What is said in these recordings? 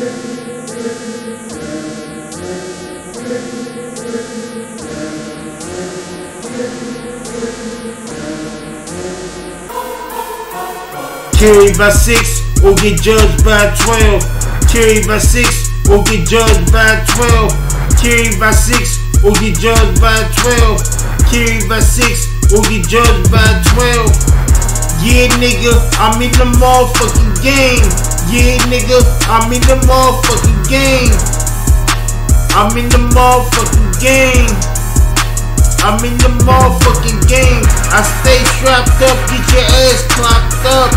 Carried by six or get judged by twelve. Carried by six or get judged by twelve. Carried by six or get judged by twelve. Carried by six or get judged by twelve. Yeah, nigga, I'm in the motherfucking game. Yeah, nigga, I'm in the motherfucking game. I'm in the motherfucking game. I'm in the motherfucking game. I stay strapped up, get your ass clocked up.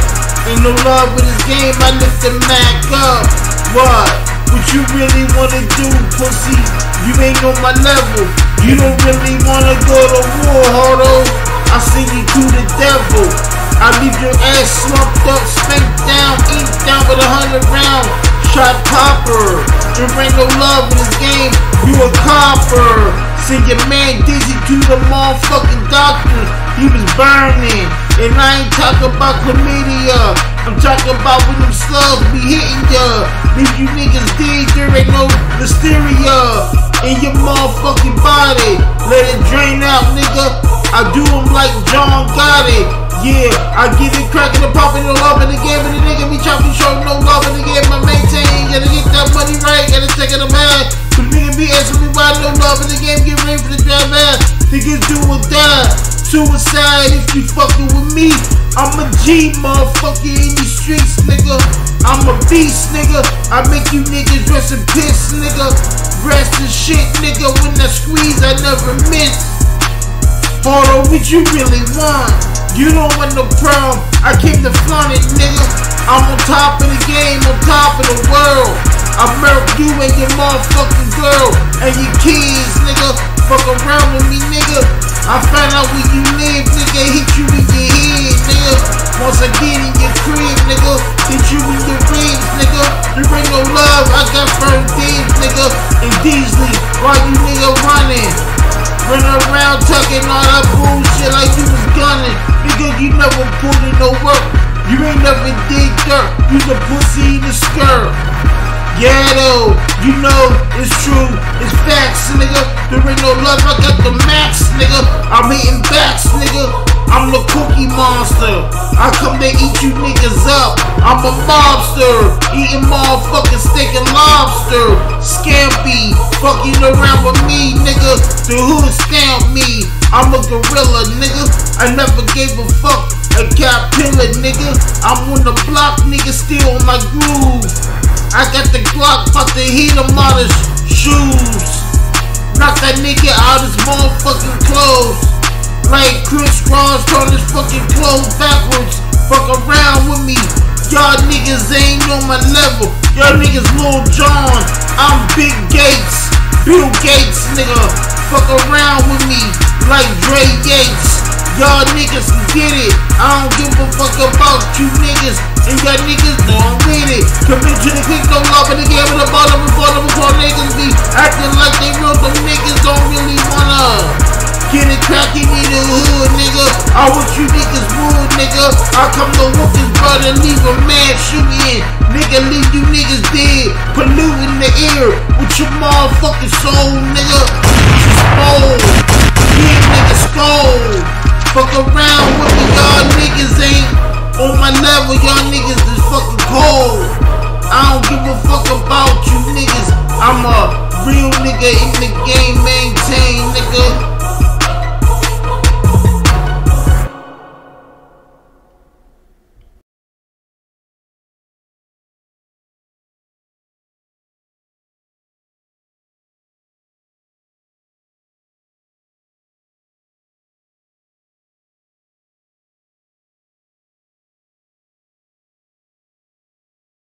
Ain't no love with this game, I lift the Mac up. What? What you really wanna do, pussy? You ain't on my level. You don't really wanna go to war, Hardo. I send you to the devil. I leave your ass slumped up, spanked down, inked down with a hundred round shot popper. There ain't no love in this game, you a copper. Send your man Dizzy to the motherfucking doctor. He was burning. And I ain't talking about chlamydia. I'm talking about when them slugs be hitting ya. Leave you niggas dead, there ain't no listeria in your motherfucking body. Let it drain out, nigga. I do them like John Gotti. Yeah, I get it cracking and popping, love in the game, and the nigga be chopping, show no love in the game. I maintain, gotta get that money right, gotta take it a man. The nigga be asking me why no love in the game, get ready for the drive man. Niggas do or die. Suicide if you fucking with me. I'm a G motherfucker in these streets, nigga. I'm a beast, nigga. I make you niggas dress and piss, nigga. Rest and shit, nigga. When I squeeze, I never miss. Hold what you really want? You don't want no problem. I came to flaunt nigga. I'm on top of the game, on top of the world. I murk you and your motherfucking girl and your kids, nigga. Fuck around with me, nigga. I find out where you live, nigga. Hit you in your head, nigga. Once I get in your crib, nigga. Hit you in your ribs, nigga. You bring no love. I got firm dibs, nigga. And Deezlee, why you nigga running? Run around talking all that bullshit like you was gunning. Nigga, you never put in no work. You ain't never did dirt. You the pussy in the skirt. Yeah, though, you know it's true, it's facts, nigga. There ain't no love, I got the max, nigga. I'm hitting backs, nigga. I'm the cookie monster. I come to eat you niggas up. I'm a mobster, eating motherfucking steak and lobster. Scampy, fucking around with me, nigga. The hood stamp me. I'm a gorilla, nigga. I never gave a fuck. A caterpillar, nigga. I'm on the block, nigga, still on my groove. I got the Glock, about to hit him out his shoes. Knock that nigga out his motherfucking clothes. Like crisscross, turn his fucking clothes backwards. Fuck around with me. Y'all niggas ain't on my level. Y'all niggas Lil Jon. I'm Big Gates. Bill Gates, nigga. Fuck around with me like Dre Yates. Y'all niggas get it. I don't give a fuck about you niggas. And y'all niggas don't with it. To the quick, no love in the game. In the bottom of bottom before niggas be acting like they real. Them niggas don't really wanna Kentucky, need a hood, nigga. I want you niggas rude, nigga. I come to whoop his brother, leave a man shooting. Nigga, leave you niggas dead. Polluting the air with your motherfucking soul, nigga. Soul. Yeah, nigga, skull. Fuck around with me, y'all niggas ain't on my level. Y'all niggas is fucking cold. I don't give a fuck about you niggas. I'm a real nigga in the